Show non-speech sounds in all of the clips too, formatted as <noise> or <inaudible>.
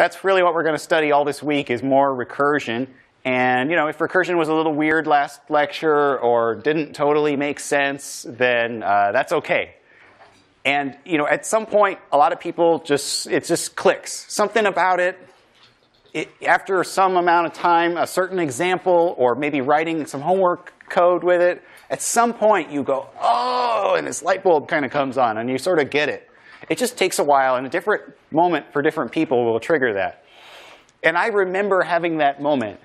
that's really what we're going to study all this week is more recursion. And you know, if recursion was a little weird last lecture or didn't totally make sense, then uh, that's okay. And you know, at some point, a lot of people just it just clicks. Something about it, it. After some amount of time, a certain example, or maybe writing some homework code with it, at some point you go, oh, and this light bulb kind of comes on, and you sort of get it. It just takes a while, and a different moment for different people will trigger that. And I remember having that moment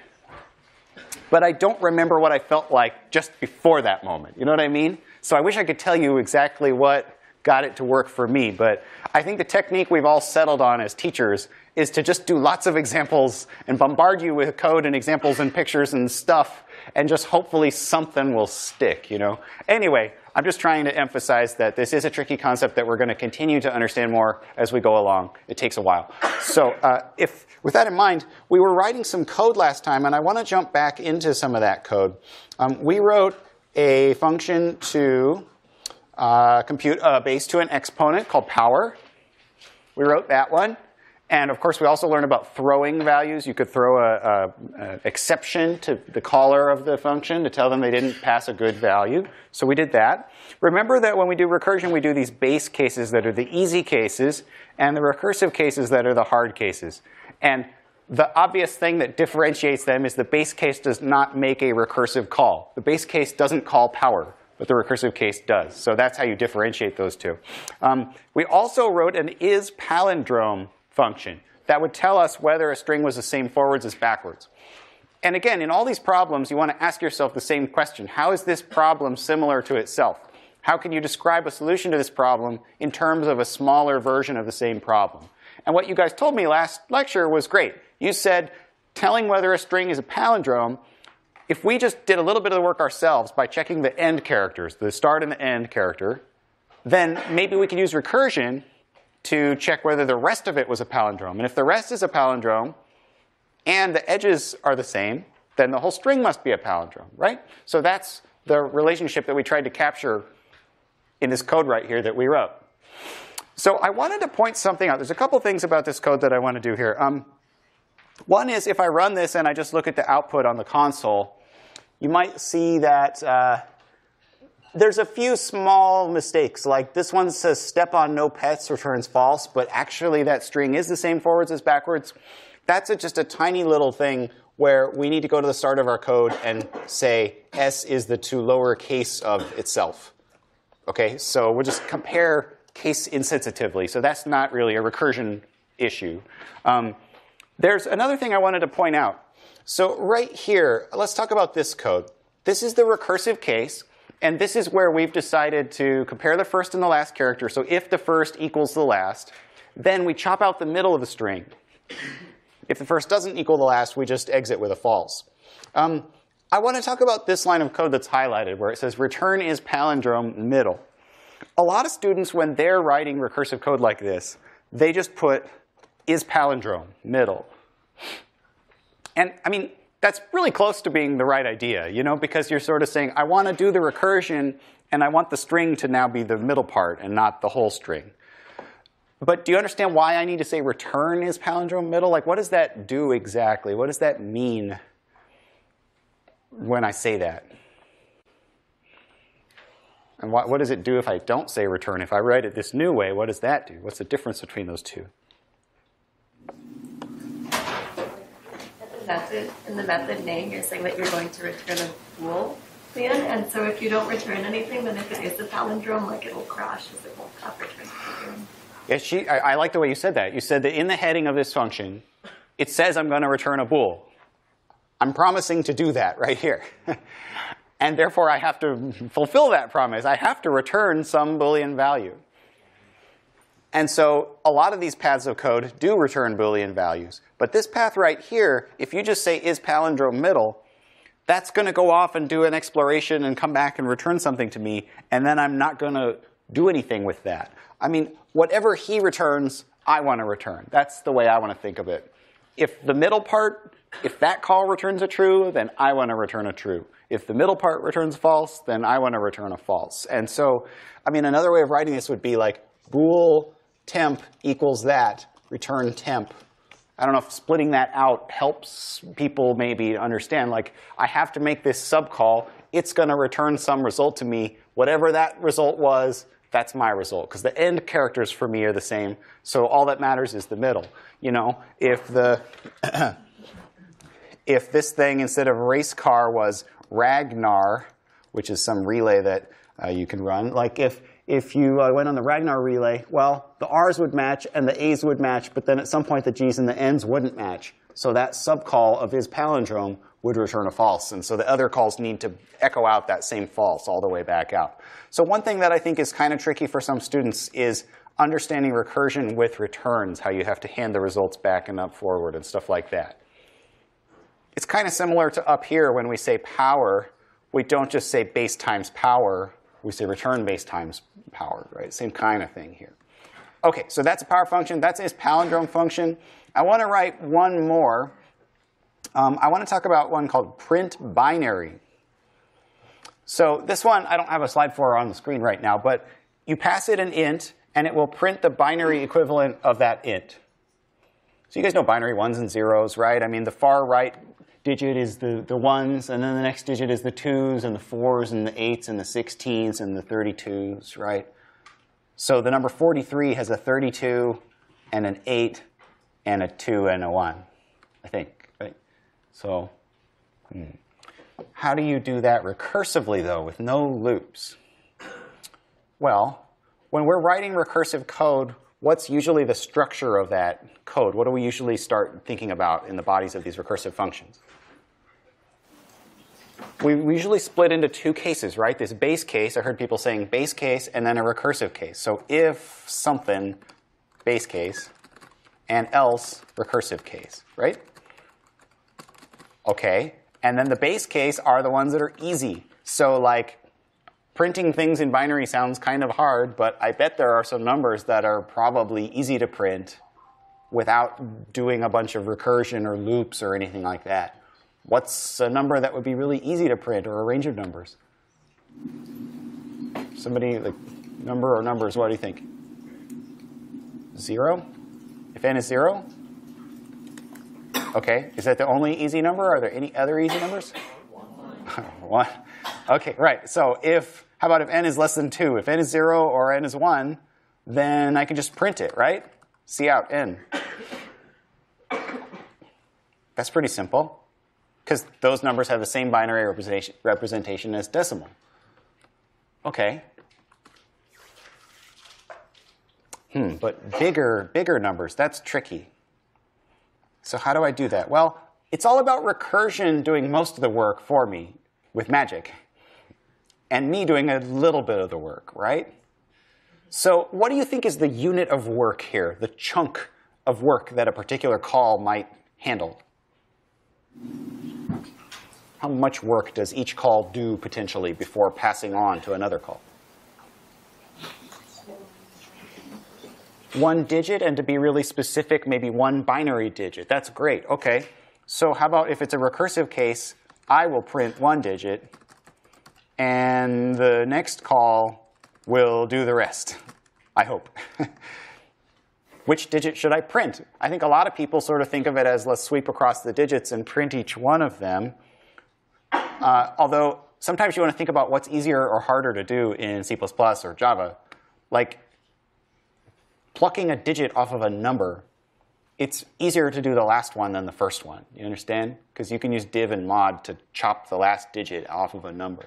but I don't remember what I felt like just before that moment. You know what I mean? So I wish I could tell you exactly what got it to work for me. But I think the technique we've all settled on as teachers is to just do lots of examples and bombard you with code and examples and pictures and stuff, and just hopefully something will stick, you know? Anyway, I'm just trying to emphasize that this is a tricky concept that we're going to continue to understand more as we go along. It takes a while. So uh, if, with that in mind, we were writing some code last time, and I want to jump back into some of that code. Um, we wrote a function to uh, compute a base to an exponent called power. We wrote that one. And of course, we also learned about throwing values. You could throw a, a, a, exception to the caller of the function to tell them they didn't pass a good value. So we did that. Remember that when we do recursion, we do these base cases that are the easy cases and the recursive cases that are the hard cases. And the obvious thing that differentiates them is the base case does not make a recursive call. The base case doesn't call power but the recursive case does. So that's how you differentiate those two. Um, we also wrote an is palindrome function that would tell us whether a string was the same forwards as backwards. And again, in all these problems, you want to ask yourself the same question. How is this problem similar to itself? How can you describe a solution to this problem in terms of a smaller version of the same problem? And what you guys told me last lecture was great. You said telling whether a string is a palindrome, if we just did a little bit of the work ourselves by checking the end characters, the start and the end character, then maybe we could use recursion to check whether the rest of it was a palindrome. And if the rest is a palindrome and the edges are the same, then the whole string must be a palindrome, right? So that's the relationship that we tried to capture in this code right here that we wrote. So I wanted to point something out. There's a couple things about this code that I want to do here. Um, one is if I run this and I just look at the output on the console, you might see that uh, there's a few small mistakes, like this one says step on no pets returns false, but actually that string is the same forwards as backwards. That's a, just a tiny little thing where we need to go to the start of our code and say s is the to lower case of itself. Okay, so we'll just compare case insensitively. So that's not really a recursion issue. Um, there's another thing I wanted to point out. So right here, let's talk about this code. This is the recursive case. And this is where we've decided to compare the first and the last character. So if the first equals the last, then we chop out the middle of the string. If the first doesn't equal the last, we just exit with a false. Um, I want to talk about this line of code that's highlighted where it says return is palindrome middle. A lot of students, when they're writing recursive code like this, they just put is palindrome middle. And I mean, that's really close to being the right idea, you know, because you're sort of saying, I want to do the recursion, and I want the string to now be the middle part and not the whole string. But do you understand why I need to say return is palindrome middle? Like, what does that do exactly? What does that mean when I say that? And what, what does it do if I don't say return? If I write it this new way, what does that do? What's the difference between those two? Method, in the method name, you're saying that you're going to return a bool and so if you don't return anything, then if it is a palindrome, like it'll crash because it won't have return palindrome. Yeah, she, I, I like the way you said that. You said that in the heading of this function, it says I'm going to return a bool. I'm promising to do that right here. <laughs> and therefore, I have to fulfill that promise. I have to return some Boolean value. And so a lot of these paths of code do return Boolean values. But this path right here, if you just say is palindrome middle, that's going to go off and do an exploration and come back and return something to me, and then I'm not going to do anything with that. I mean, whatever he returns, I want to return. That's the way I want to think of it. If the middle part, if that call returns a true, then I want to return a true. If the middle part returns false, then I want to return a false. And so, I mean, another way of writing this would be like bool temp equals that, return temp I don't know if splitting that out helps people maybe understand, like, I have to make this subcall. It's going to return some result to me. Whatever that result was, that's my result. Because the end characters for me are the same. So all that matters is the middle. You know, if the <clears throat> if this thing instead of race car was Ragnar, which is some relay that uh, you can run, like if if you uh, went on the Ragnar relay, well, the R's would match and the A's would match, but then at some point the G's and the N's wouldn't match. So that subcall of his palindrome would return a false. And so the other calls need to echo out that same false all the way back out. So one thing that I think is kind of tricky for some students is understanding recursion with returns, how you have to hand the results back and up forward and stuff like that. It's kind of similar to up here when we say power, we don't just say base times power, we say return base times power, right? Same kind of thing here. Okay, so that's a power function. That's its palindrome function. I want to write one more. Um, I want to talk about one called print binary. So this one, I don't have a slide for on the screen right now, but you pass it an int, and it will print the binary equivalent of that int. So you guys know binary ones and zeros, right? I mean, the far right digit is the, the ones, and then the next digit is the twos and the fours and the eights and the 16s and the 32s, right? So the number 43 has a 32 and an 8 and a 2 and a 1, I think, right? So hmm. how do you do that recursively, though, with no loops? Well, when we're writing recursive code, what's usually the structure of that code? What do we usually start thinking about in the bodies of these recursive functions? We usually split into two cases, right? This base case, I heard people saying base case and then a recursive case. So if something, base case, and else, recursive case, right? Okay, and then the base case are the ones that are easy. So like printing things in binary sounds kind of hard, but I bet there are some numbers that are probably easy to print without doing a bunch of recursion or loops or anything like that. What's a number that would be really easy to print or a range of numbers? Somebody, like, number or numbers, what do you think? Zero? If n is zero? Okay, is that the only easy number? Are there any other easy numbers? <laughs> one. Okay, right. So if, how about if n is less than two? If n is zero or n is one, then I can just print it, right? cout n. That's pretty simple because those numbers have the same binary representation, representation as decimal. Okay. Hmm, but bigger, bigger numbers, that's tricky. So how do I do that? Well, it's all about recursion doing most of the work for me with magic, and me doing a little bit of the work, right? So what do you think is the unit of work here, the chunk of work that a particular call might handle? How much work does each call do potentially before passing on to another call? One digit, and to be really specific, maybe one binary digit. That's great. Okay. So how about if it's a recursive case, I will print one digit, and the next call will do the rest, <laughs> I hope. <laughs> Which digit should I print? I think a lot of people sort of think of it as let's sweep across the digits and print each one of them. Uh, although sometimes you want to think about what's easier or harder to do in C++ or Java. Like plucking a digit off of a number, it's easier to do the last one than the first one. You understand? Because you can use div and mod to chop the last digit off of a number.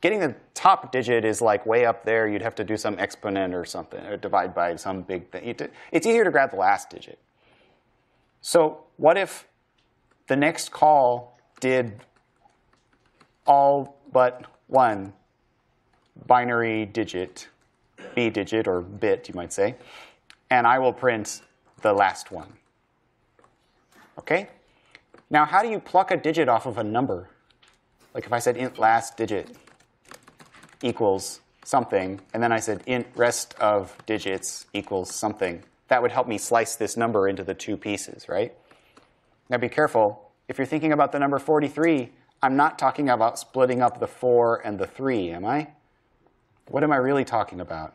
Getting the top digit is like way up there. You'd have to do some exponent or something, or divide by some big thing. It's easier to grab the last digit. So what if the next call did all but one binary digit, B digit or bit, you might say, and I will print the last one. Okay? Now, how do you pluck a digit off of a number? Like if I said int last digit equals something, and then I said int rest of digits equals something, that would help me slice this number into the two pieces, right? Now be careful. If you're thinking about the number 43, I'm not talking about splitting up the 4 and the 3, am I? What am I really talking about?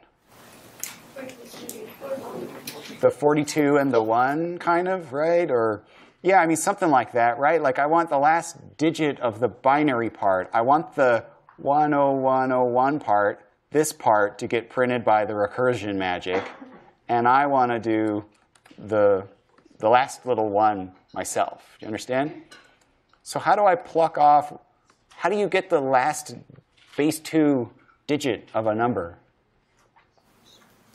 the 42 and the 1 kind of, right? Or yeah, I mean something like that, right? Like I want the last digit of the binary part. I want the 10101 part, this part to get printed by the recursion magic, and I want to do the the last little one myself. Do you understand? So how do I pluck off how do you get the last base 2 digit of a number?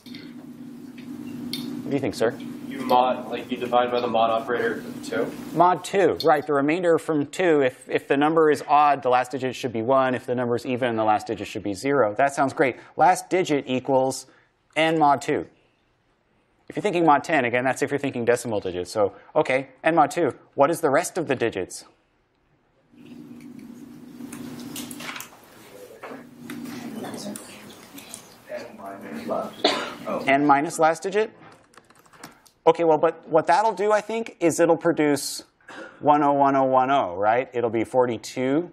What do you think, sir? Mod, like you divide by the mod operator 2? Mod 2, right. The remainder from 2, if, if the number is odd, the last digit should be 1. If the number is even, the last digit should be 0. That sounds great. Last digit equals n mod 2. If you're thinking mod 10, again, that's if you're thinking decimal digits. So, OK, n mod 2. What is the rest of the digits? n minus last digit? OK, well, but what that'll do, I think, is it'll produce 101010, right? It'll be 42.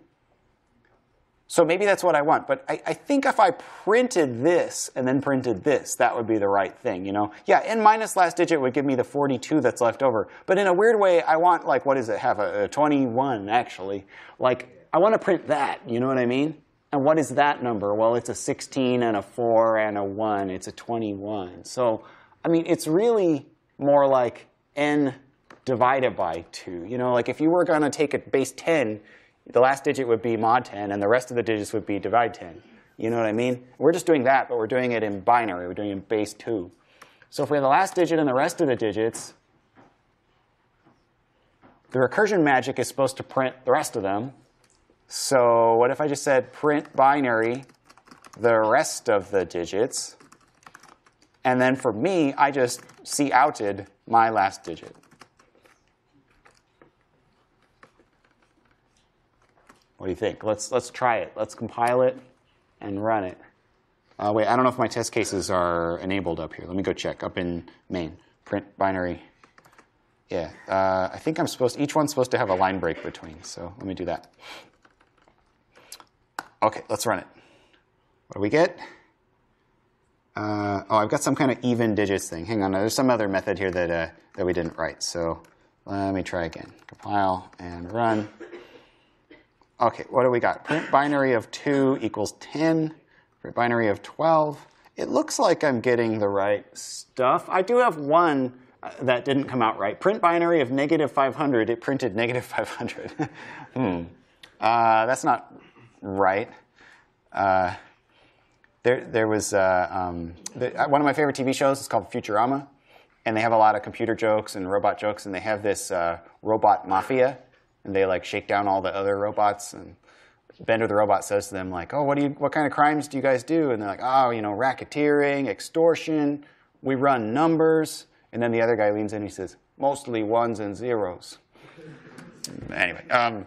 So maybe that's what I want. But I, I, think if I printed this and then printed this, that would be the right thing, you know? Yeah, n minus last digit would give me the 42 that's left over. But in a weird way, I want, like, what does it have? A, a 21, actually. Like, I want to print that, you know what I mean? And what is that number? Well, it's a 16 and a 4 and a 1. It's a 21. So, I mean, it's really more like n divided by 2. You know, like if you were going to take a base 10, the last digit would be mod 10, and the rest of the digits would be divide 10. You know what I mean? We're just doing that, but we're doing it in binary. We're doing it in base 2. So if we have the last digit and the rest of the digits, the recursion magic is supposed to print the rest of them. So what if I just said print binary the rest of the digits? And then for me, I just couted my last digit. What do you think? Let's, let's try it. Let's compile it and run it. Uh, wait, I don't know if my test cases are enabled up here. Let me go check up in main. Print binary. Yeah, uh, I think I'm supposed, each one's supposed to have a line break between. So let me do that. OK, let's run it. What do we get? Uh, oh, I've got some kind of even digits thing. Hang on, there's some other method here that, uh, that we didn't write. So let me try again. Compile and run. OK, what do we got? Print binary of 2 equals 10. Print binary of 12. It looks like I'm getting the right stuff. I do have one uh, that didn't come out right. Print binary of negative 500. It printed negative 500. <laughs> hmm. Uh, that's not right. There, there was uh, um, the, uh, one of my favorite TV shows is called Futurama, and they have a lot of computer jokes and robot jokes, and they have this uh, robot mafia, and they like shake down all the other robots. And Bender the robot says to them like, "Oh, what do you? What kind of crimes do you guys do?" And they're like, "Oh, you know, racketeering, extortion. We run numbers." And then the other guy leans in and he says, "Mostly ones and zeros." anyway, um,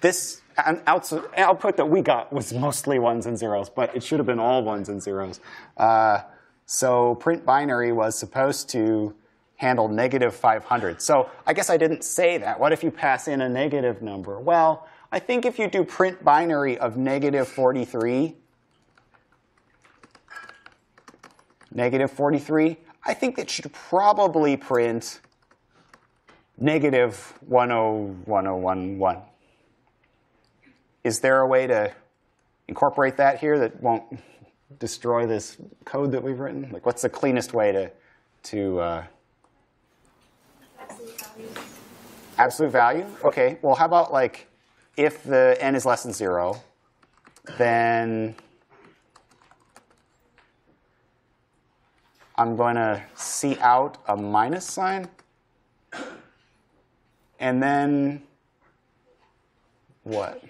this output that we got was mostly ones and zeros, but it should have been all ones and zeros. Uh, so print binary was supposed to handle negative 500. So I guess I didn't say that. What if you pass in a negative number? Well, I think if you do print binary of negative 43, negative 43, I think that should probably print negative 101011. Is there a way to incorporate that here that won't destroy this code that we've written? Like, what's the cleanest way to to uh, Absolute value. absolute value? Okay. Well, how about like if the n is less than zero, then I'm going to cout a minus sign, and then what?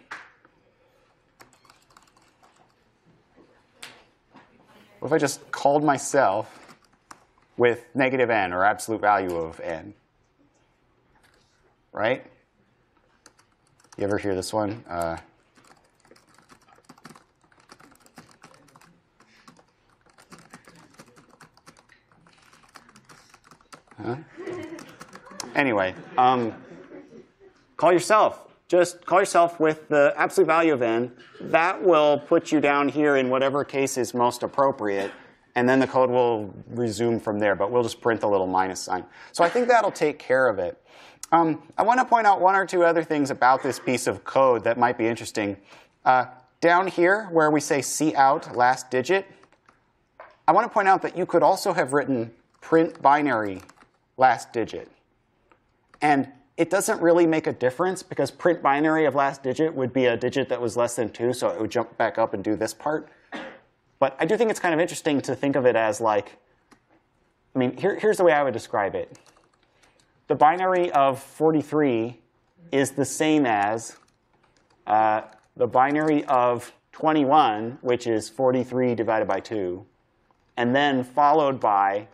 What if I just called myself with negative n, or absolute value of n? Right? You ever hear this one? Uh, huh? Anyway, um, call yourself just call yourself with the absolute value of n. That will put you down here in whatever case is most appropriate. and then the code will resume from there, but we'll just print the little minus sign. So I think that'll take care of it. Um, I want to point out one or two other things about this piece of code that might be interesting. Uh, down here, where we say cout last digit, I want to point out that you could also have written print binary last digit. And it doesn't really make a difference because print binary of last digit would be a digit that was less than 2, so it would jump back up and do this part. But I do think it's kind of interesting to think of it as like, I mean, here, here's the way I would describe it. The binary of 43 is the same as uh, the binary of 21, which is 43 divided by 2, and then followed by,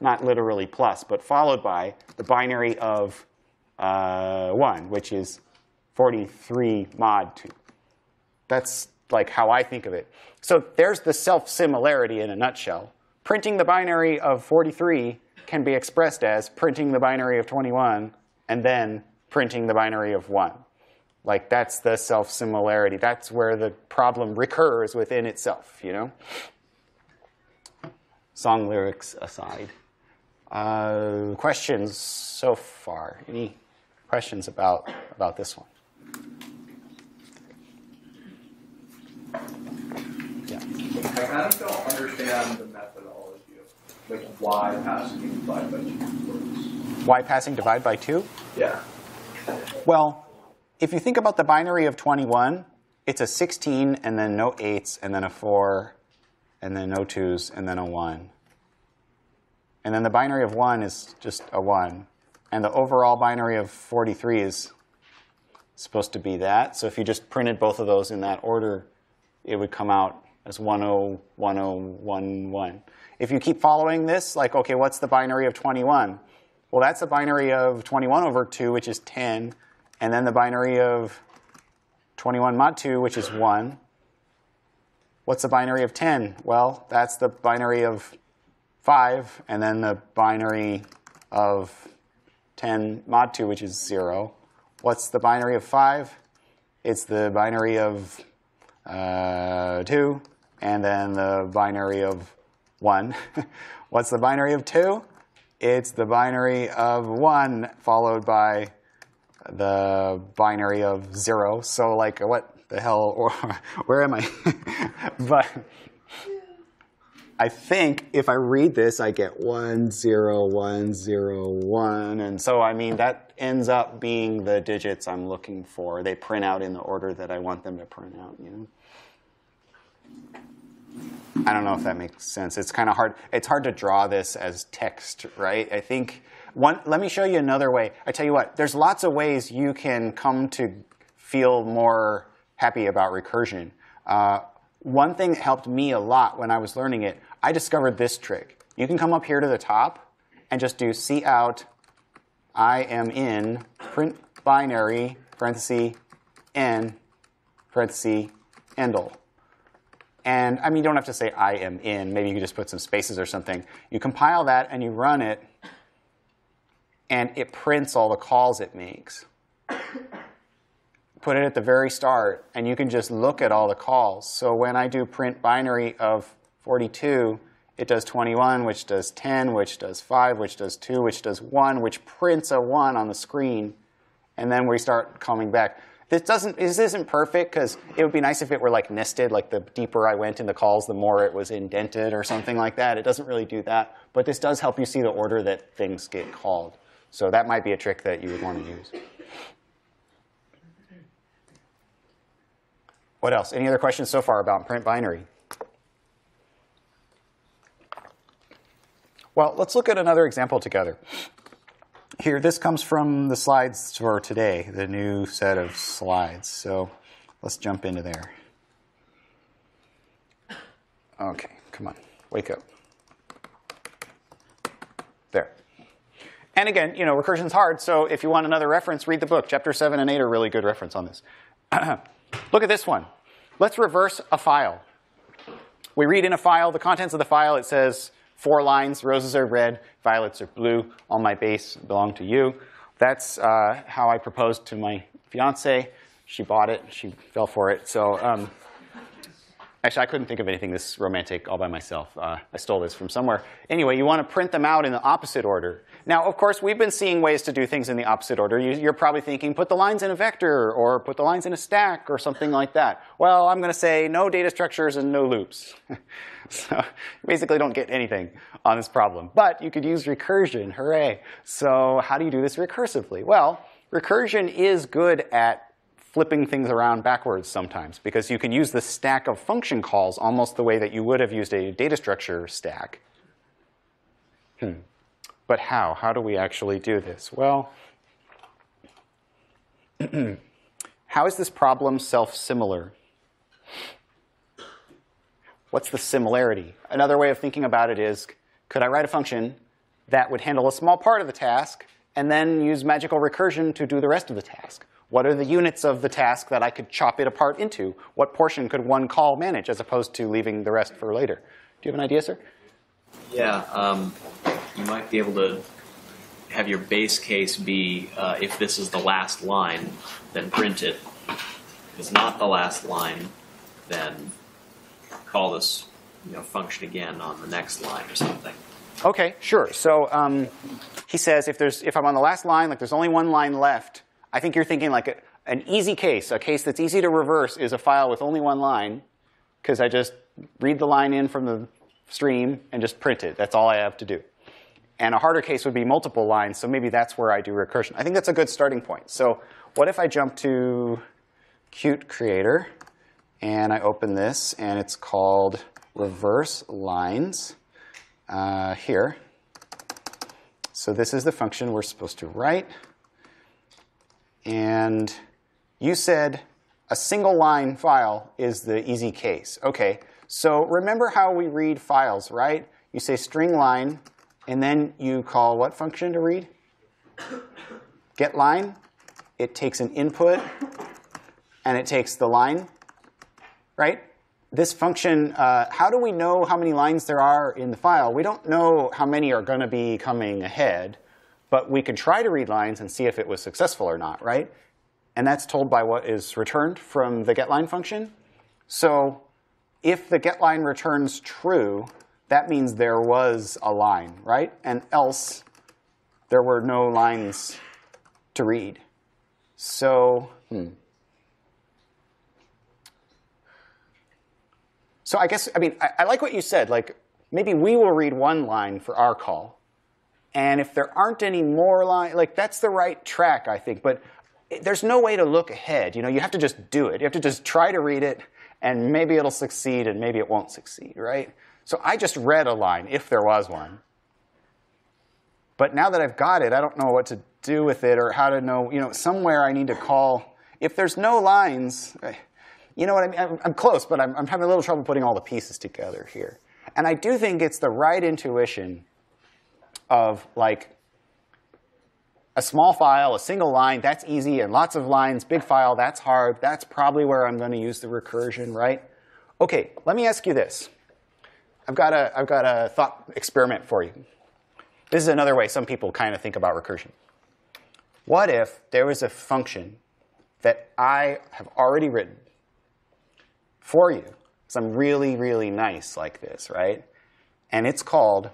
not literally plus, but followed by the binary of uh, 1, which is 43 mod 2. That's like how I think of it. So there's the self-similarity in a nutshell. Printing the binary of 43 can be expressed as printing the binary of 21 and then printing the binary of 1. Like that's the self-similarity. That's where the problem recurs within itself, you know? Song lyrics aside. Uh, questions so far? Any questions about, about this one? Yeah. I kind of don't understand the methodology of like why passing divide by two works. Why passing divide by 2? Yeah. Well, if you think about the binary of 21, it's a 16 and then no 8s and then a 4 and then no 2s and then a 1. And then the binary of 1 is just a 1. And the overall binary of 43 is supposed to be that. So if you just printed both of those in that order, it would come out as 101011. If you keep following this, like, okay, what's the binary of 21? Well, that's the binary of 21 over 2, which is 10, and then the binary of 21 mod 2, which is 1. What's the binary of 10? Well, that's the binary of 5, and then the binary of 10 mod 2, which is 0. What's the binary of 5? It's the binary of uh, 2, and then the binary of 1. <laughs> What's the binary of 2? It's the binary of 1 followed by the binary of 0. So, like, what the hell? Or <laughs> where am I? <laughs> but I think if I read this, I get 1, 0, 1, 0, 1. And so, I mean, that ends up being the digits I'm looking for. They print out in the order that I want them to print out, you know? I don't know if that makes sense. It's kind of hard. It's hard to draw this as text, right? I think one. Let me show you another way. I tell you what. There's lots of ways you can come to feel more happy about recursion. Uh, one thing that helped me a lot when I was learning it, I discovered this trick. You can come up here to the top and just do cout I am in print binary parenthesis n parenthesis endl. And I mean, you don't have to say I am in. Maybe you could just put some spaces or something. You compile that and you run it, and it prints all the calls it makes. Put it at the very start, and you can just look at all the calls. So when I do print binary of 42, it does 21, which does 10, which does 5, which does 2, which does 1, which prints a 1 on the screen. And then we start coming back. This doesn't. This isn't perfect because it would be nice if it were like nested. Like the deeper I went in the calls, the more it was indented or something like that. It doesn't really do that, but this does help you see the order that things get called. So that might be a trick that you would want to use. What else? Any other questions so far about print binary? Well, let's look at another example together. Here, this comes from the slides for today, the new set of slides. So let's jump into there. Okay, come on, wake up. There. And again, you know, recursion's hard, so if you want another reference, read the book. Chapter 7 and 8 are really good reference on this. <clears throat> Look at this one. Let's reverse a file. We read in a file, the contents of the file, it says four lines, roses are red, violets are blue, all my base belong to you. That's uh, how I proposed to my fiance. She bought it, she fell for it. So um, Actually, I couldn't think of anything this romantic all by myself. Uh, I stole this from somewhere. Anyway, you want to print them out in the opposite order. Now, of course, we've been seeing ways to do things in the opposite order. You, you're probably thinking, put the lines in a vector, or put the lines in a stack, or something like that. Well, I'm going to say no data structures and no loops. <laughs> so you basically don't get anything on this problem. But you could use recursion, hooray. So how do you do this recursively? Well, recursion is good at flipping things around backwards sometimes because you can use the stack of function calls almost the way that you would have used a data structure stack. Hmm. But how? How do we actually do this? Well, <clears throat> how is this problem self-similar? What's the similarity? Another way of thinking about it is, could I write a function that would handle a small part of the task and then use magical recursion to do the rest of the task? What are the units of the task that I could chop it apart into? What portion could one call manage as opposed to leaving the rest for later? Do you have an idea, sir? Yeah, um, you might be able to have your base case be uh, if this is the last line, then print it. If it's not the last line, then call this you know, function again on the next line or something. Okay, sure. So um, he says if there's if I'm on the last line, like there's only one line left, I think you're thinking like a, an easy case, a case that's easy to reverse is a file with only one line, because I just read the line in from the stream and just print it. That's all I have to do. And a harder case would be multiple lines, so maybe that's where I do recursion. I think that's a good starting point. So what if I jump to Qt Creator, and I open this, and it's called reverse lines uh, here. So this is the function we're supposed to write. And you said a single line file is the easy case. Okay, so remember how we read files, right? You say string line, and then you call what function to read? Get line. It takes an input, and it takes the line, right? This function, uh, how do we know how many lines there are in the file? We don't know how many are going to be coming ahead. But we can try to read lines and see if it was successful or not, right? And that's told by what is returned from the getLine function. So if the getLine returns true, that means there was a line, right? And else, there were no lines to read. So, hmm. So I guess, I mean, I, I like what you said. Like, maybe we will read one line for our call, and if there aren't any more lines, like that's the right track, I think. But there's no way to look ahead. You know, you have to just do it. You have to just try to read it, and maybe it'll succeed, and maybe it won't succeed, right? So I just read a line, if there was one. But now that I've got it, I don't know what to do with it or how to know, you know, somewhere I need to call. If there's no lines, you know what I mean? I'm, close, but I'm, I'm having a little trouble putting all the pieces together here. And I do think it's the right intuition of like a small file, a single line, that's easy, and lots of lines, big file, that's hard. That's probably where I'm going to use the recursion, right? OK, let me ask you this. I've got a, I've got a thought experiment for you. This is another way some people kind of think about recursion. What if there was a function that I have already written for you? I'm really, really nice like this, right? And it's called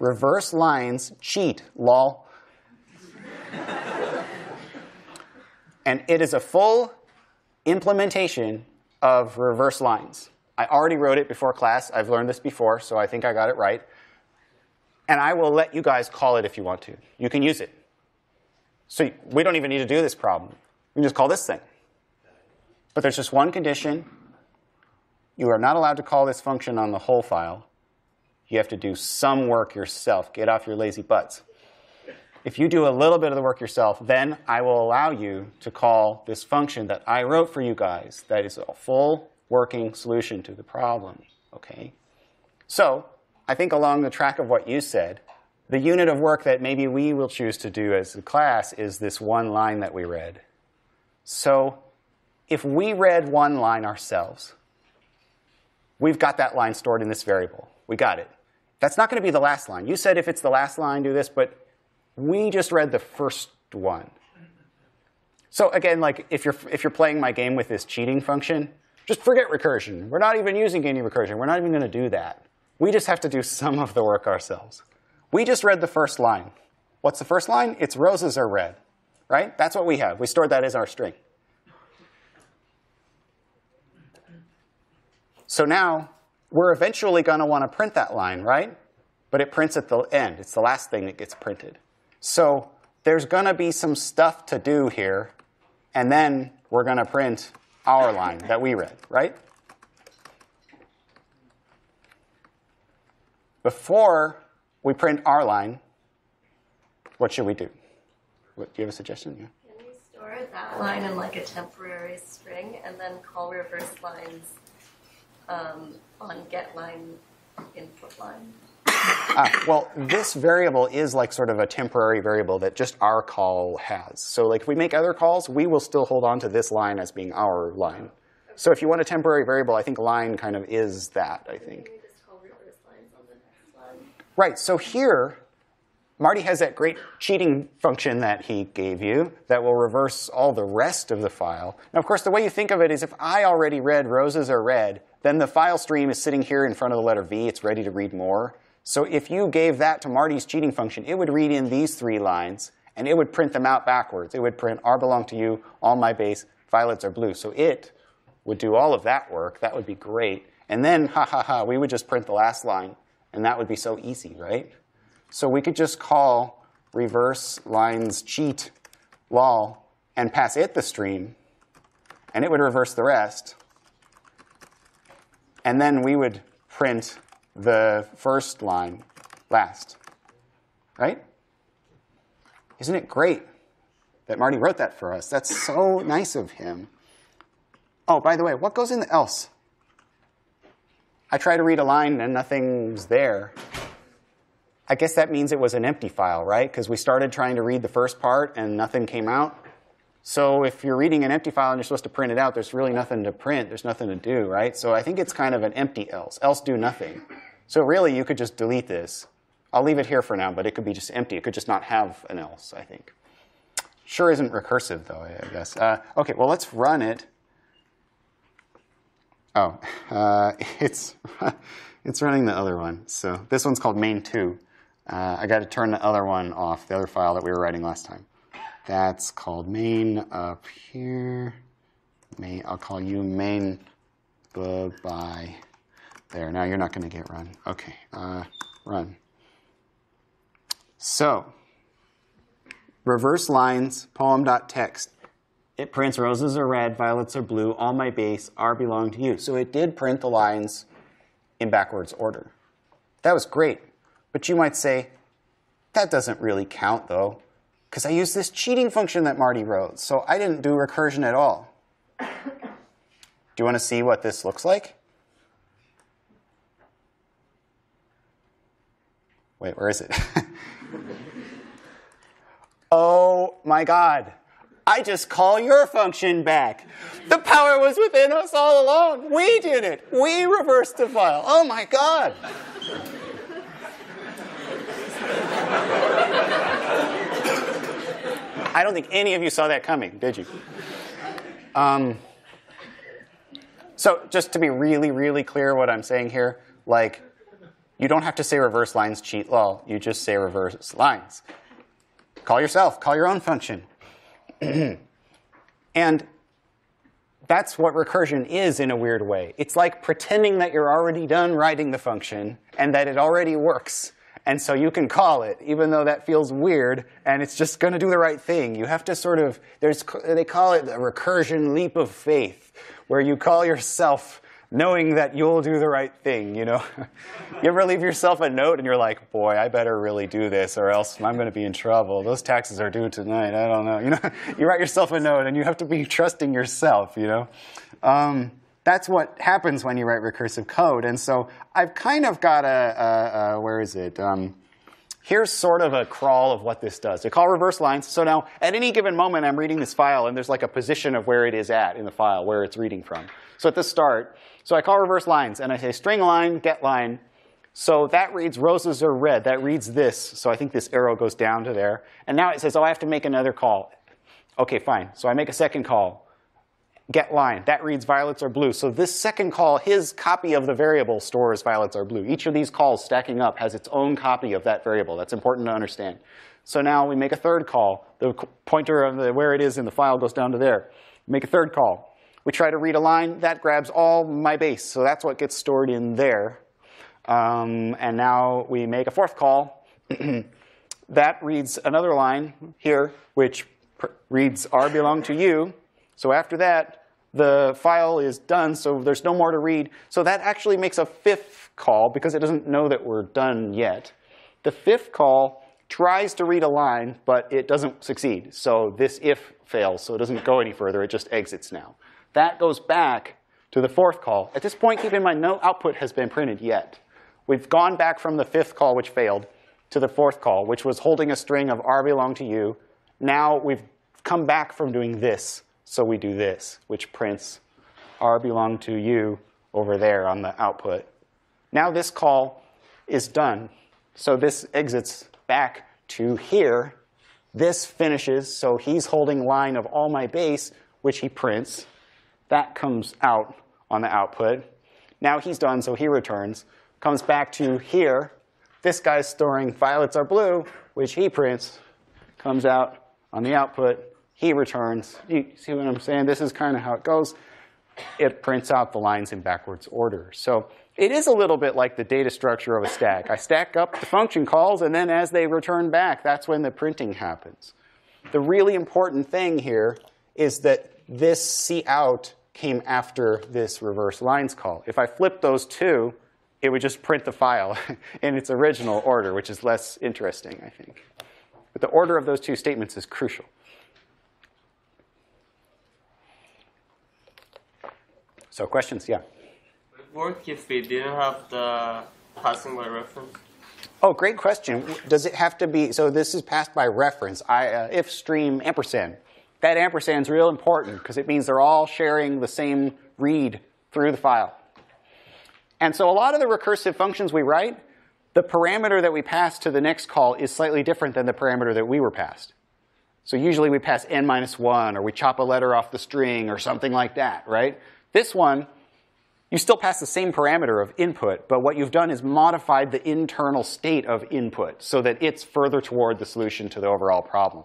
Reverse lines cheat, lol. <laughs> and it is a full implementation of reverse lines. I already wrote it before class. I've learned this before, so I think I got it right. And I will let you guys call it if you want to. You can use it. So we don't even need to do this problem. We can just call this thing. But there's just one condition. You are not allowed to call this function on the whole file. You have to do some work yourself. Get off your lazy butts. If you do a little bit of the work yourself, then I will allow you to call this function that I wrote for you guys that is a full working solution to the problem. Okay? So I think along the track of what you said, the unit of work that maybe we will choose to do as a class is this one line that we read. So if we read one line ourselves, we've got that line stored in this variable. We got it. That's not going to be the last line. You said if it's the last line, do this, but we just read the first one. So again, like if you're, if you're playing my game with this cheating function, Just forget recursion. We're not even using any recursion. We're not even going to do that. We just have to do some of the work ourselves. We just read the first line. What's the first line? It's roses are red, right? That's what we have. We stored that as our string. So now we're eventually going to want to print that line, right? But it prints at the end. It's the last thing that gets printed. So there's going to be some stuff to do here, and then we're going to print our line that we read, right? Before we print our line, what should we do? What, do you have a suggestion? Yeah. Can you store that line in like a temporary string and then call reverse lines um, on get line input line? Ah, well, this variable is like sort of a temporary variable that just our call has. So like if we make other calls, we will still hold on to this line as being our line. So if you want a temporary variable, I think line kind of is that, I think. Can we just call reverse lines on the next line? Right, so here, Marty has that great cheating function that he gave you that will reverse all the rest of the file. Now, of course, the way you think of it is if I already read roses are red, then the file stream is sitting here in front of the letter V. It's ready to read more. So if you gave that to Marty's cheating function, it would read in these three lines, and it would print them out backwards. It would print R belong to you, all my base, violets are blue. So it would do all of that work. That would be great. And then, ha ha ha, we would just print the last line, and that would be so easy, right? So we could just call reverse lines cheat lol and pass it the stream, and it would reverse the rest. And then we would print the first line last, right? Isn't it great that Marty wrote that for us? That's so nice of him. Oh, by the way, what goes in the else? I try to read a line and nothing's there. I guess that means it was an empty file, right? Because we started trying to read the first part and nothing came out. So if you're reading an empty file and you're supposed to print it out, there's really nothing to print. There's nothing to do, right? So I think it's kind of an empty else. Else do nothing. So really, you could just delete this. I'll leave it here for now, but it could be just empty. It could just not have an else, I think. Sure isn't recursive, though, I guess. Uh, OK, well, let's run it. Oh, <laughs> uh, it's, <laughs> it's running the other one. So this one's called main2. Uh, I got to turn the other one off, the other file that we were writing last time. That's called main up here. Main, I'll call you main goodbye. There, now you're not going to get run. Okay, uh, run. So, reverse lines, poem.text. It prints roses are red, violets are blue, all my base, R belong to you. So it did print the lines in backwards order. That was great. But you might say, that doesn't really count though, because I used this cheating function that Marty wrote, so I didn't do recursion at all. do you want to see what this looks like? Wait, where is it? <laughs> oh my God. I just call your function back. The power was within us all along. We did it. We reversed the file. Oh my God. I don't think any of you saw that coming, did you? Um, so just to be really, really clear what I'm saying here, like, you don't have to say reverse lines cheat lol. You just say reverse lines. Call yourself. Call your own function. <clears throat> and that's what recursion is in a weird way. It's like pretending that you're already done writing the function and that it already works. And so you can call it, even though that feels weird, and it's just going to do the right thing. You have to sort of, there's, they call it a recursion leap of faith, where you call yourself knowing that you'll do the right thing, you know? <laughs> you ever leave yourself a note and you're like, boy, I better really do this or else I'm going to be in trouble. Those taxes are due tonight. I don't know. You know, <laughs> you write yourself a note and you have to be trusting yourself, you know? Um, that's what happens when you write recursive code. And so I've kind of got a, a, a where is it? Um, here's sort of a crawl of what this does. They call reverse lines. So now at any given moment, I'm reading this file, and there's like a position of where it is at in the file, where it's reading from. So at the start, so I call reverse lines, and I say string line, get line. So that reads roses are red. That reads this. So I think this arrow goes down to there. And now it says, oh, I have to make another call. OK, fine. So I make a second call. Get line. That reads violets are blue. So this second call, his copy of the variable stores violets are blue. Each of these calls stacking up has its own copy of that variable. That's important to understand. So now we make a third call. The pointer of the, where it is in the file goes down to there. Make a third call. We try to read a line. That grabs all my base. So that's what gets stored in there. Um, and now we make a fourth call. <clears throat> that reads another line here, which reads R belong to you. So after that, the file is done, so there's no more to read. So that actually makes a fifth call because it doesn't know that we're done yet. The fifth call tries to read a line, but it doesn't succeed. So this if fails, so it doesn't go any further. It just exits now. That goes back to the fourth call. At this point, keep in mind, no output has been printed yet. We've gone back from the fifth call, which failed, to the fourth call, which was holding a string of R belong to you. Now we've come back from doing this, so we do this, which prints R belong to you over there on the output. Now this call is done. So this exits back to here. This finishes, so he's holding line of all my base, which he prints. That comes out on the output. Now he's done, so he returns. Comes back to here. This guy's storing violets are blue, which he prints. Comes out on the output he returns. You see what I'm saying? This is kind of how it goes. It prints out the lines in backwards order. So it is a little bit like the data structure of a stack. I stack up the function calls, and then as they return back, that's when the printing happens. The really important thing here is that this cout came after this reverse lines call. If I flip those two, it would just print the file <laughs> in its original order, which is less interesting, I think. But the order of those two statements is crucial. So questions? Yeah. Would it work if we didn't have the passing by reference? Oh, great question. Does it have to be, so this is passed by reference, I, uh, ifstream ampersand. That ampersand is real important because it means they're all sharing the same read through the file. And so a lot of the recursive functions we write, the parameter that we pass to the next call is slightly different than the parameter that we were passed. So usually we pass n minus 1, or we chop a letter off the string, or something like that, right? This one, you still pass the same parameter of input, but what you've done is modified the internal state of input so that it's further toward the solution to the overall problem.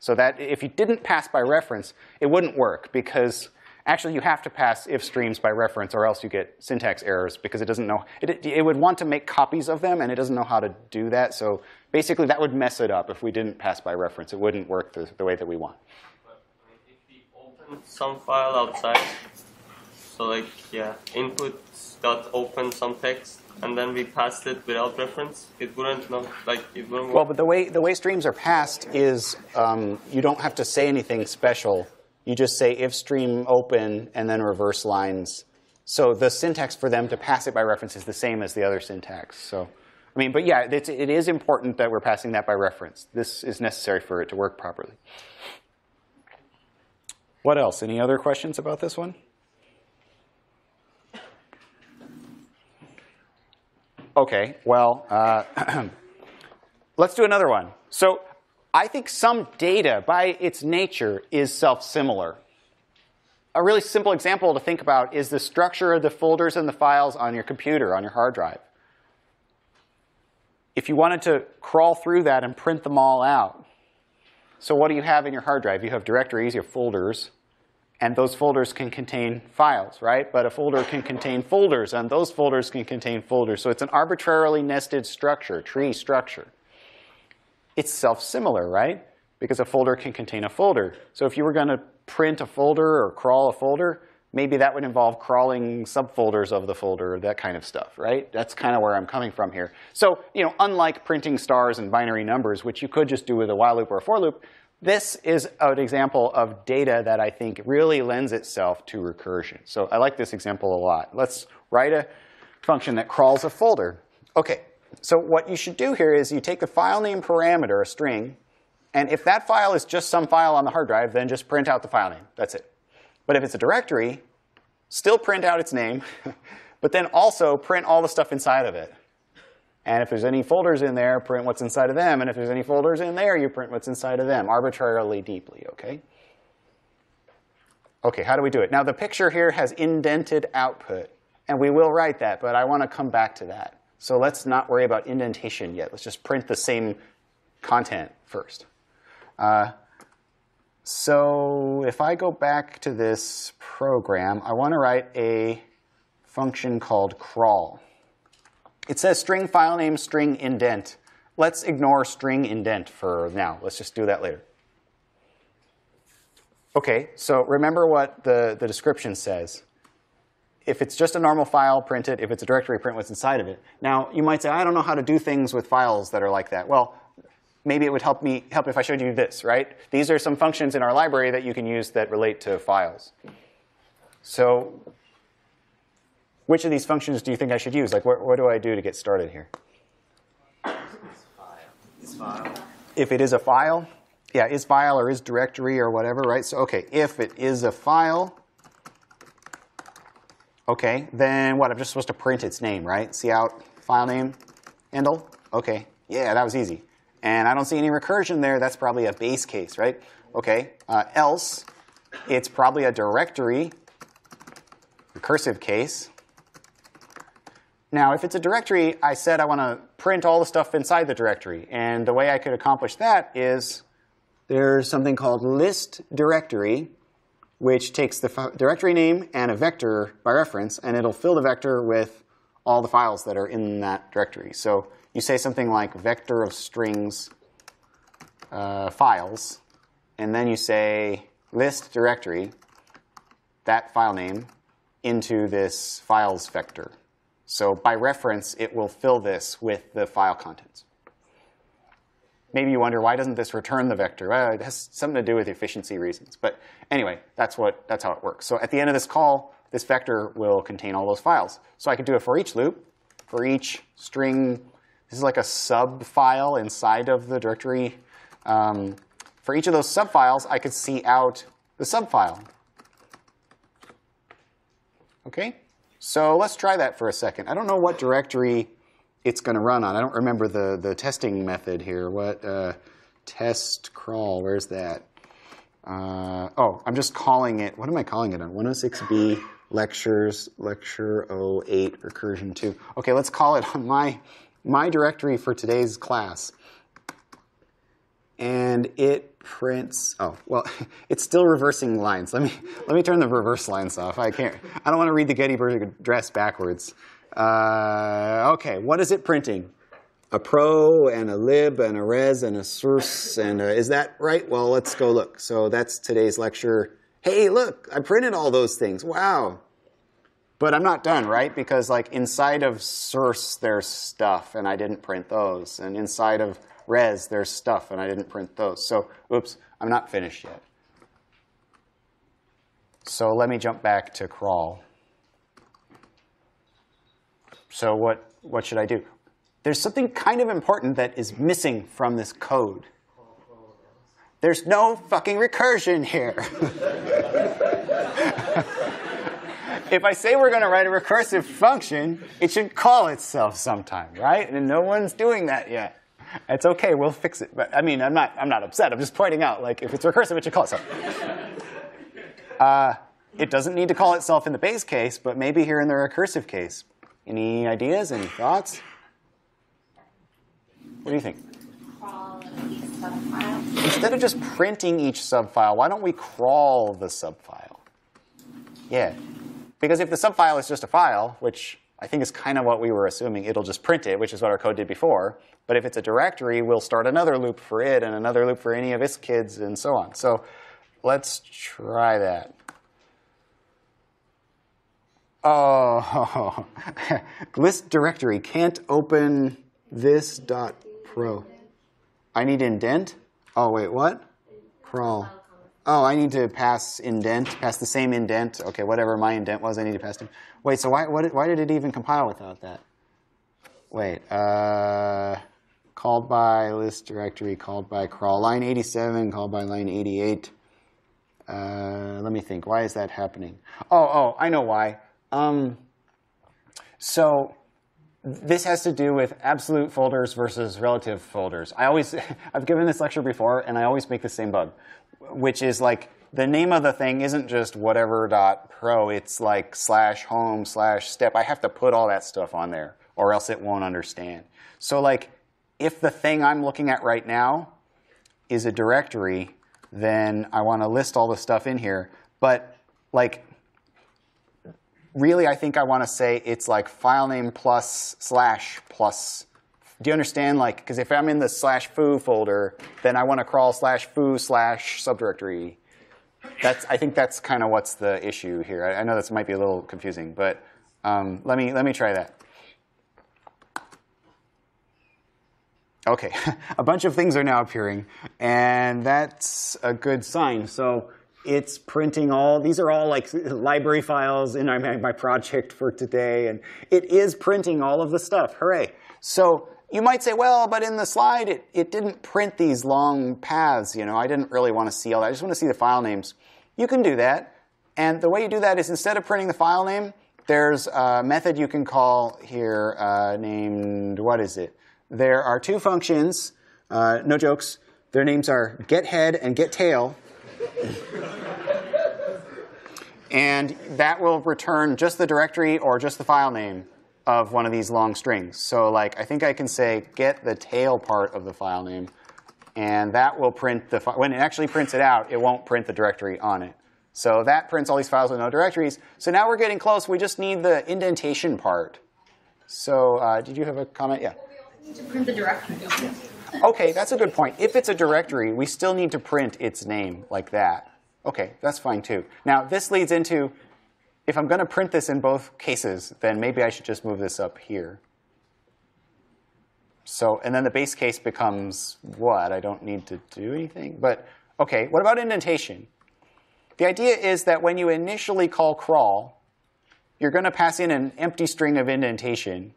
So that if you didn't pass by reference, it wouldn't work because actually you have to pass ifstreams by reference or else you get syntax errors because it doesn't know, it, it would want to make copies of them and it doesn't know how to do that. So basically that would mess it up if we didn't pass by reference. It wouldn't work the, the way that we want. But some file outside, so like, yeah, input dot open some text, and then we passed it without reference. It wouldn't know, like it wouldn't. Work. Well, but the way the way streams are passed is um, you don't have to say anything special. You just say ifstream open and then reverse lines. So the syntax for them to pass it by reference is the same as the other syntax. So, I mean, but yeah, it's, it is important that we're passing that by reference. This is necessary for it to work properly. What else? Any other questions about this one? Okay, well, uh, <clears throat> let's do another one. So I think some data, by its nature, is self-similar. A really simple example to think about is the structure of the folders and the files on your computer, on your hard drive. If you wanted to crawl through that and print them all out, so what do you have in your hard drive? You have directories, you have folders, and those folders can contain files, right? But a folder can contain folders, and those folders can contain folders. So it's an arbitrarily nested structure, tree structure. It's self-similar, right? Because a folder can contain a folder. So if you were going to print a folder or crawl a folder, maybe that would involve crawling subfolders of the folder, that kind of stuff, right? That's kind of where I'm coming from here. So, you know, unlike printing stars and binary numbers, which you could just do with a while loop or a for loop, this is an example of data that I think really lends itself to recursion. So I like this example a lot. Let's write a function that crawls a folder. OK, so what you should do here is you take the file name parameter, a string, and if that file is just some file on the hard drive, then just print out the file name. That's it. But if it's a directory, still print out its name, <laughs> but then also print all the stuff inside of it. And if there's any folders in there, print what's inside of them. And if there's any folders in there, you print what's inside of them, arbitrarily deeply, OK? Okay, how do we do it? Now the picture here has indented output, and we will write that, but I want to come back to that. So let's not worry about indentation yet. Let's just print the same content first. Uh, so if I go back to this program, I want to write a function called crawl. It says string file name, string indent. Let's ignore string indent for now. Let's just do that later. Okay, so remember what the, the description says. If it's just a normal file, print it. If it's a directory, print what's inside of it. Now, you might say, I don't know how to do things with files that are like that. Well, maybe it would help me help if I showed you this, right? These are some functions in our library that you can use that relate to files. So which of these functions do you think I should use? Like, what, what do I do to get started here? If it is a file, yeah, is file or is directory or whatever, right? So, okay, if it is a file, okay, then what? I'm just supposed to print its name, right? cout file name, handle? Okay, yeah, that was easy. And I don't see any recursion there. That's probably a base case, right? Okay, uh, else, it's probably a directory, recursive case. Now, if it's a directory, I said I want to print all the stuff inside the directory. And the way I could accomplish that is there's something called list directory, which takes the directory name and a vector by reference, and it'll fill the vector with all the files that are in that directory. So you say something like vector of strings uh, files, and then you say list directory, that file name, into this files vector. So by reference, it will fill this with the file contents. Maybe you wonder, why doesn't this return the vector? Well, it has something to do with efficiency reasons. But anyway, that's, what, that's how it works. So at the end of this call, this vector will contain all those files. So I could do a for each loop. For each string, this is like a sub file inside of the directory. Um, for each of those subfiles, I could cout the subfile. Okay? So let's try that for a second. I don't know what directory it's going to run on. I don't remember the, the testing method here. What uh, test crawl? Where's that? Uh, oh, I'm just calling it. What am I calling it on? 106b lectures lecture 08 recursion 2. Okay, let's call it on my my directory for today's class. And it prints, oh, well, <laughs> it's still reversing lines. Let me, let me turn the reverse lines off. I can't, I don't want to read the Gettysburg Address backwards. Uh, okay, what is it printing? A pro and a lib and a res and a source and a, is that right? Well, let's go look. So that's today's lecture. Hey, look, I printed all those things. Wow. But I'm not done, right? Because like inside of source, there's stuff and I didn't print those. And inside of res, there's stuff, and I didn't print those. So, oops, I'm not finished yet. So let me jump back to crawl. So what, what should I do? There's something kind of important that is missing from this code. There's no fucking recursion here. <laughs> if I say we're going to write a recursive function, it should call itself sometime, right? And no one's doing that yet. It's okay, we'll fix it. But I mean, I'm not, I'm not upset. I'm just pointing out, like, if it's recursive, it should call itself. <laughs> Uh, it doesn't need to call itself in the base case, but maybe here in the recursive case. Any ideas? Any thoughts? What do you think? Instead of just printing each subfile, why don't we crawl the subfile? Yeah. Because if the subfile is just a file, which I think is kind of what we were assuming. It'll just print it, which is what our code did before. But if it's a directory, we'll start another loop for it and another loop for any of its kids and so on. So let's try that. Oh, <laughs> list directory can't open this dot pro. I need indent? Oh, wait, what? Crawl. Oh, I need to pass indent, pass the same indent. Okay, whatever my indent was, I need to pass it. Wait, so why, what, why did it even compile without that? Wait, uh, called by list directory, called by crawl. Line 87, called by line 88. Uh, let me think. Why is that happening? Oh, oh, I know why. Um, so this has to do with absolute folders versus relative folders. I always, <laughs> I've given this lecture before, and I always make the same bug which is like the name of the thing isn't just whatever dot pro. It's like slash home slash stepp. I have to put all that stuff on there, or else it won't understand. So like, if the thing I'm looking at right now is a directory, then I want to list all the stuff in here. But like, really, I think I want to say it's like file name plus slash plus. Do you understand? Like, because if I'm in the slash foo folder, then I want to crawl slash foo slash subdirectory. That's, I think that's kind of what's the issue here. I, I know this might be a little confusing, but um, let me let me try that. Okay, <laughs> a bunch of things are now appearing, and that's a good sign. So it's printing all, these are all like library files in my, my project for today, and it is printing all of the stuff. Hooray. So you might say, well, but in the slide, it, it didn't print these long paths. You know, I didn't really want to see all that. I just want to see the file names. You can do that. And the way you do that is instead of printing the file name, there's a method you can call here uh, named, what is it? There are two functions, uh, no jokes. Their names are getHead and getTail. and that will return just the directory or just the file name of one of these long strings. So like I think I can say get the tail part of the file name, and that will print the when it actually prints it out, it won't print the directory on it. So that prints all these files with no directories. So now we're getting close. We just need the indentation part. So uh, did you have a comment? Yeah. We also Need to print the directory. Okay, that's a good point. If it's a directory, we still need to print its name like that. Okay, that's fine too. Now, this leads into, if I'm going to print this in both cases, then maybe I should just move this up here. So, and then the base case becomes what? I don't need to do anything? But, okay, what about indentation? The idea is that when you initially call crawl, you're going to pass in an empty string of indentation.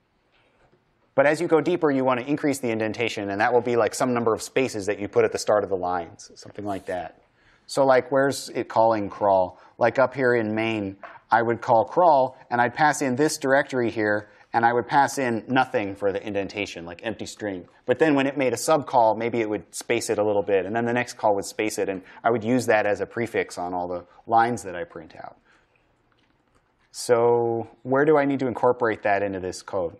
But as you go deeper, you want to increase the indentation, and that will be like some number of spaces that you put at the start of the lines, something like that. So like, where's it calling crawl? Like up here in main, I would call crawl, and I'd pass in this directory here, and I would pass in nothing for the indentation, like empty string. But then when it made a subcall, maybe it would space it a little bit, and then the next call would space it, and I would use that as a prefix on all the lines that I print out. So where do I need to incorporate that into this code?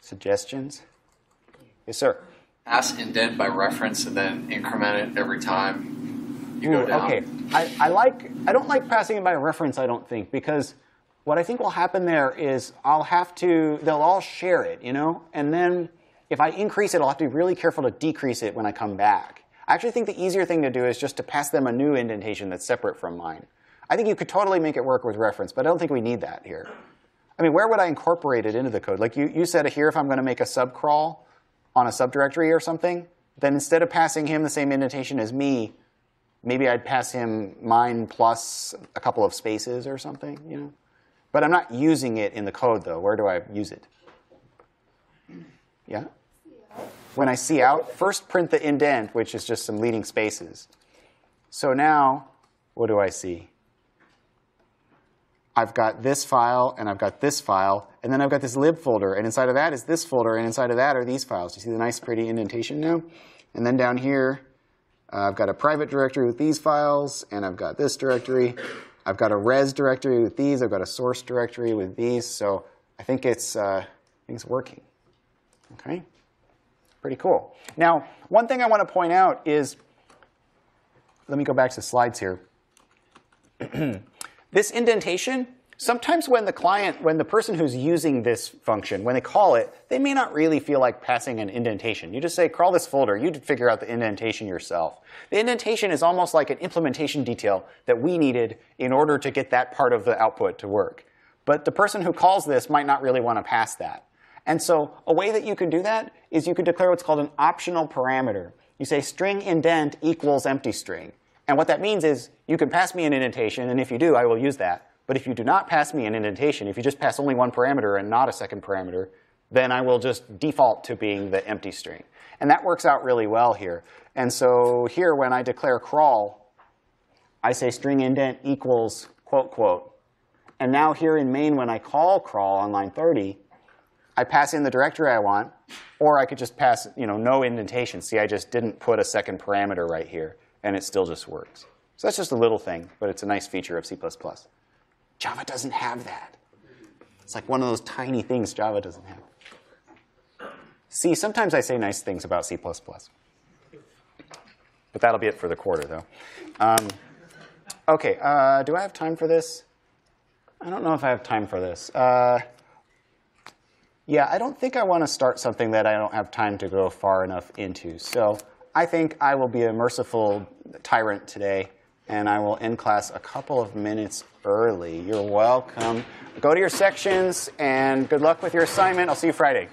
Suggestions? Yes, sir. Pass indent by reference and then increment it every time you go down. Okay, I, I like I don't like passing it by reference. I don't think because what I think will happen there is I'll have to they'll all share it, you know, and then if I increase it, I'll have to be really careful to decrease it when I come back. I actually think the easier thing to do is just to pass them a new indentation that's separate from mine. I think you could totally make it work with reference, but I don't think we need that here. I mean, where would I incorporate it into the code? Like you, you said here, if I'm going to make a subcrawl on a subdirectory or something, then instead of passing him the same indentation as me, maybe I'd pass him mine plus a couple of spaces or something, you know? But I'm not using it in the code, though. Where do I use it? Yeah? When I cout, first print the indent, which is just some leading spaces. So now, what do I see? I've got this file, and I've got this file, and then I've got this lib folder, and inside of that is this folder, and inside of that are these files. You see the nice, pretty indentation now? And then down here, uh, I've got a private directory with these files, and I've got this directory. I've got a res directory with these. I've got a source directory with these. So I think it's, uh, I think it's working. Okay? Pretty cool. Now, one thing I want to point out is, let me go back to the slides here. <clears throat> this indentation, sometimes when the client, when the person who's using this function, when they call it, they may not really feel like passing an indentation. You just say, crawl this folder. You figure out the indentation yourself. The indentation is almost like an implementation detail that we needed in order to get that part of the output to work. But the person who calls this might not really want to pass that. And so a way that you could do that is you could declare what's called an optional parameter. You say string indent equals empty string. And what that means is you can pass me an indentation, and if you do, I will use that. But if you do not pass me an indentation, if you just pass only one parameter and not a second parameter, then I will just default to being the empty string. And that works out really well here. And so here, when I declare crawl, I say string indent equals quote, quote. And now here in main, when I call crawl on line 30, I pass in the directory I want, Or I could just pass, you know, no indentation. See, I just didn't put a second parameter right here, and it still just works. So that's just a little thing, but it's a nice feature of C++. Java doesn't have that. It's like one of those tiny things Java doesn't have. See, sometimes I say nice things about C++. But that'll be it for the quarter, though. Um, okay, uh, do I have time for this? I don't know if I have time for this. Uh, yeah, I don't think I want to start something that I don't have time to go far enough into. So I think I will be a merciful tyrant today, and I will end class a couple of minutes early. You're welcome. Go to your sections, and good luck with your assignment. I'll see you Friday.